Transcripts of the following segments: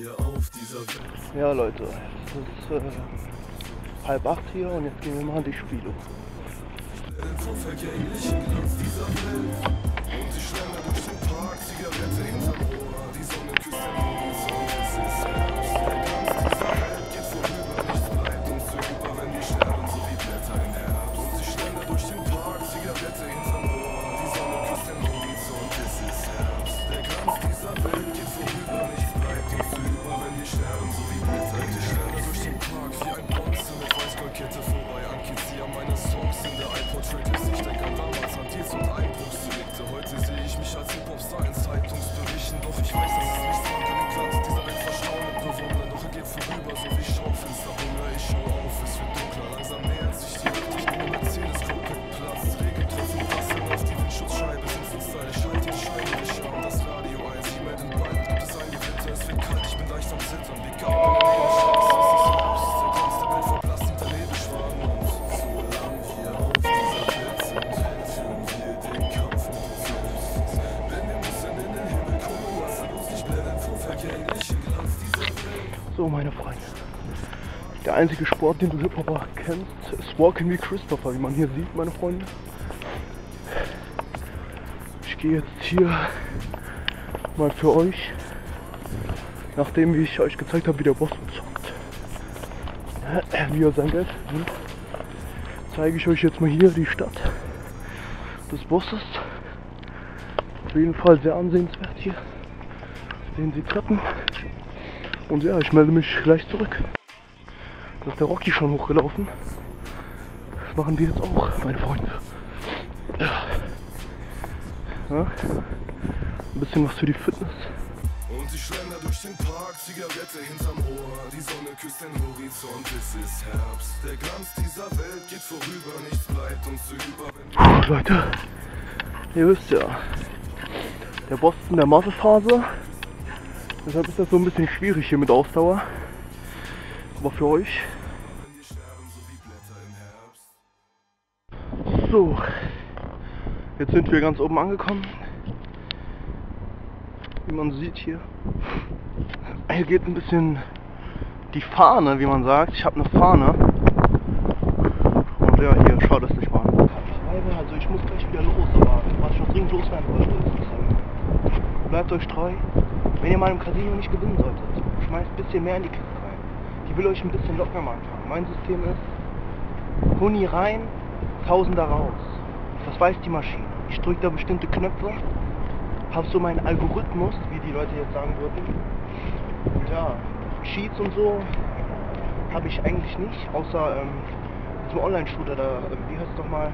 hier auf dieser Welt. Ja Leute, es ist äh, halb acht hier und jetzt gehen wir mal an die Spiele. Vom vergänglichen Glanz dieser Welt. Und sie schlendern durch den Park, Zigarette hinterm der iPod-Tracklist. Ich denke So meine Freunde. Der einzige Sport, den du Hip-Hopper kennst, ist Walking wie Christopher, wie man hier sieht, meine Freunde. Ich gehe jetzt hier mal für euch, nachdem wie ich euch gezeigt habe, wie der Boss zockt, wie er sein Geld zeige ich euch jetzt mal hier die Stadt des Bosses. Auf jeden Fall sehr ansehenswert hier. Sehen Sie Treppen. Und ja, ich melde mich gleich zurück. Da ist der Rocky schon hochgelaufen. Das machen die jetzt auch, meine Freunde. Ja. Ja. Ein bisschen was für die Fitness. Und sie schlendern durch den Park, Zigarette hinterm Ohr. Die Sonne küsst den Horizont, es ist Herbst. Der Glanz dieser Welt geht vorüber, nichts bleibt uns über. Wenn Puh, Leute, ihr wisst ja, der Boss ist in der Massephase. Deshalb ist das so ein bisschen schwierig hier mit Ausdauer. Aber für euch. so jetzt sind wir ganz oben angekommen. Wie man sieht hier. Hier geht ein bisschen die Fahne, wie man sagt. Ich habe eine Fahne. Und ja, hier, schaut es euch mal an. Also ich muss gleich wieder los, aber was ich noch dringend loswerden wollte, ist, äh, bleibt euch treu. Wenn ihr mal im Casino nicht gewinnen solltet, schmeißt ein bisschen mehr in die Kiste rein. Die will euch ein bisschen locker Anfang. Mein System ist, Huni rein, Tausender raus. Das weiß die Maschine. Ich drücke da bestimmte Knöpfe, habe so meinen Algorithmus, wie die Leute jetzt sagen würden. Und ja, Cheats und so habe ich eigentlich nicht, außer ähm, diesem Online-Shooter da, ähm, wie heißt es doch mal?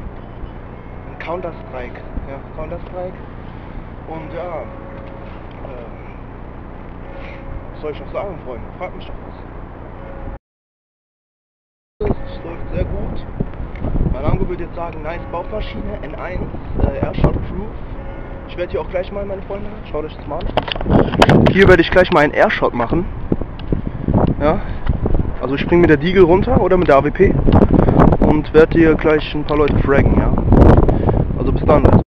Ein Counter-Strike. Ja, Counter-Strike. Und ja, was soll ich noch sagen, Freunde? Fragt mich doch was. Es läuft sehr gut. Mein Ango würde jetzt sagen, nice Bauchmaschine, N1, äh, Airshot Proof. Ich werde hier auch gleich mal, meine Freunde, schaut euch das mal an. Hier werde ich gleich mal einen Airshot machen. Ja. Also ich springe mit der Deagle runter oder mit der AWP und werde hier gleich ein paar Leute fraggen, ja. Also bis dann, Leute.